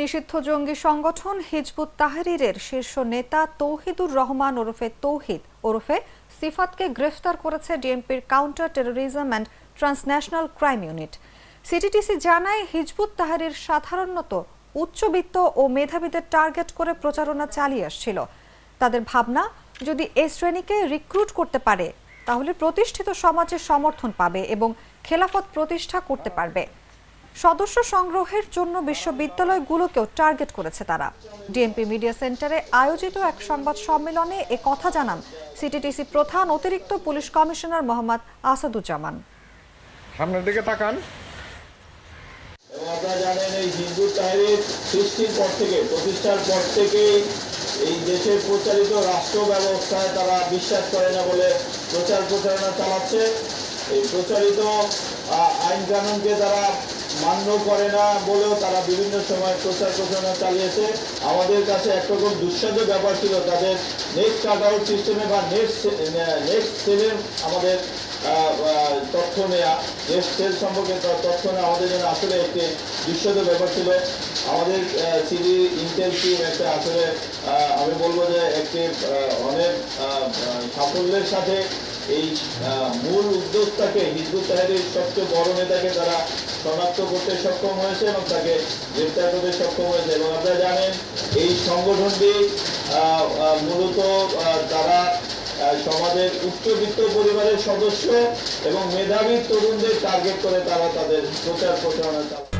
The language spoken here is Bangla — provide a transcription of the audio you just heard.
নিষিদ্ধ জঙ্গি সংগঠন হিজবুত তাহরিরের শীর্ষ নেতা তৌহিদুর রহমান ওরফে তৌহিদ ওরফে সিফাতকে গ্রেফতার করেছে ডিএমপির counter terrorism and transnational crime unit. CTTC জানায়, হিজবুত তাহরির সাধারণত উচ্চবিত্ত ও মেধাবীদের টার্গেট করে প্রচারণা চালিয়ে আসছিল। তাদের ভাবনা, যদি এ শ্রেণীকে রিক্রুট করতে পারে, তাহলে প্রতিষ্ঠিত সমাজের সমর্থন পাবে এবং খেলাফত প্রতিষ্ঠা করতে পারবে। সদস্য সংগ্রহের জন্য বিশ্ববিদ্যালয়গুলোকেও টার্গেট করেছে তারা। ডিএমপি মিডিয়া সেন্টারে আয়োজিত এক সংবাদ সম্মেলনে এ কথা জানান সিটিটিসি প্রধান অতিরিক্ত পুলিশ কমিশনার মোহাম্মদ আসাদুজ্জামান। সামনের দিকে তাকান। আপনারা জানেন এই হিন্দু তাহরির সৃষ্টির পর থেকে প্রতিষ্ঠার পর থেকেই এই দেশের প্রচারিত রাষ্ট্র ব্যবস্থায় তারা বিশ্বাস করে না বলে প্রচার প্রচারণা চালাচ্ছে। এই প্রচারিত আইন কানুনকে তারা মান্য করে না বলেও তারা বিভিন্ন সময় প্রচার প্রচারণা চালিয়েছে। আমাদের কাছে একরকম দুঃসাধ্য ব্যাপার ছিল তাদের নেক্সট কাট আউট সিস্টেমে বা নেক্সট নেক্সট সেলের আমাদের তথ্য নেওয়া নেক্সট সেল সম্পর্কে তথ্য নেওয়া আমাদের জন্য আসলে একটি দুঃসাধ্য ব্যাপার ছিল। আমাদের সিডি ইন্টেল টিম একটা আসলে আমি বলব যে একটি অনেক সাফল্যের সাথে এই মূল উদ্যোক্তাকে হিজবুত তাহারির সবচেয়ে বড় নেতাকে তারা শনাক্ত করতে সক্ষম হয়েছে এবং তাকে গ্রেপ্তার করতে সক্ষম হয়েছে। এবং আপনারা জানেন, এই সংগঠনটি মূলত তারা সমাজের উচ্চবিত্ত পরিবারের সদস্য এবং মেধাবী তরুণদের টার্গেট করে তারা তাদের প্রচার প্রচারণা চালায়